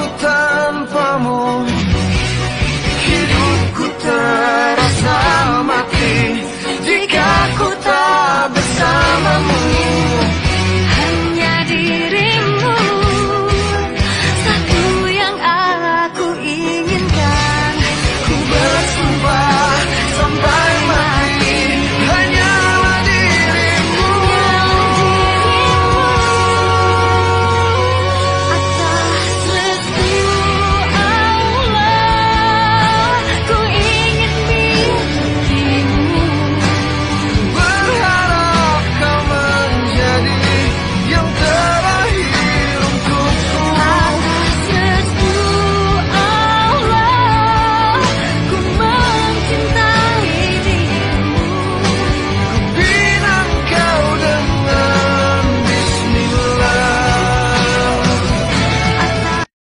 wonderful time.